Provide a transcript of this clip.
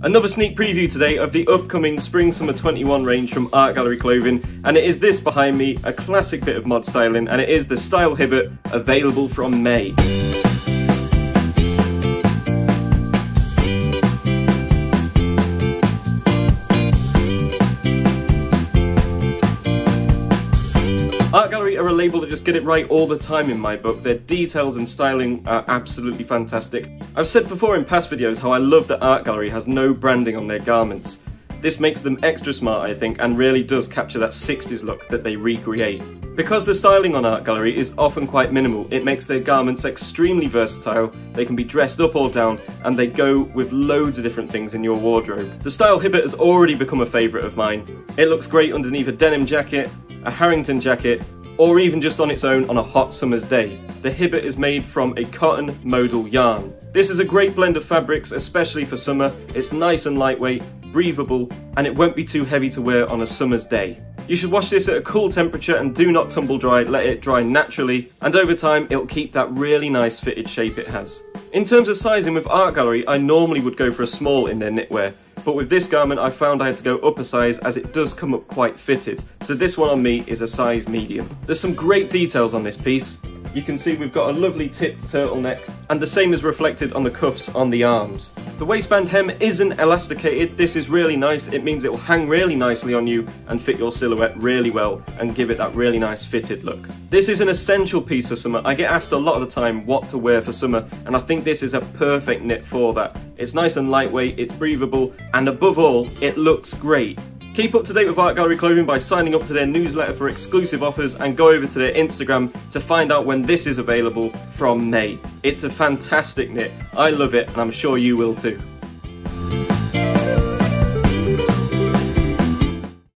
Another sneak preview today of the upcoming Spring Summer 21 range from Art Gallery Clothing, and it is this behind me, a classic bit of mod styling, and it is the Style Hibbert, available from May. Art Gallery are a label that just get it right all the time in my book. Their details and styling are absolutely fantastic. I've said before in past videos how I love that Art Gallery has no branding on their garments. This makes them extra smart, I think, and really does capture that 60s look that they recreate. Because the styling on Art Gallery is often quite minimal, it makes their garments extremely versatile, they can be dressed up or down, and they go with loads of different things in your wardrobe. The style Hibbert has already become a favourite of mine. It looks great underneath a denim jacket, a Harrington jacket, or even just on its own on a hot summer's day. The Hibbert is made from a cotton modal yarn. This is a great blend of fabrics, especially for summer. It's nice and lightweight, breathable, and it won't be too heavy to wear on a summer's day. You should wash this at a cool temperature and do not tumble dry, let it dry naturally, and over time it'll keep that really nice fitted shape it has. In terms of sizing with Art Gallery, I normally would go for a small in their knitwear, but with this garment I found I had to go up a size as it does come up quite fitted, so this one on me is a size medium. There's some great details on this piece. You can see we've got a lovely tipped turtleneck, and the same is reflected on the cuffs on the arms. The waistband hem isn't elasticated, this is really nice, it means it will hang really nicely on you and fit your silhouette really well and give it that really nice fitted look. This is an essential piece for summer, I get asked a lot of the time what to wear for summer and I think this is a perfect knit for that. It's nice and lightweight, it's breathable, and above all, it looks great. Keep up to date with Art Gallery Clothing by signing up to their newsletter for exclusive offers and go over to their Instagram to find out when this is available from May. It's a fantastic knit, I love it and I'm sure you will too.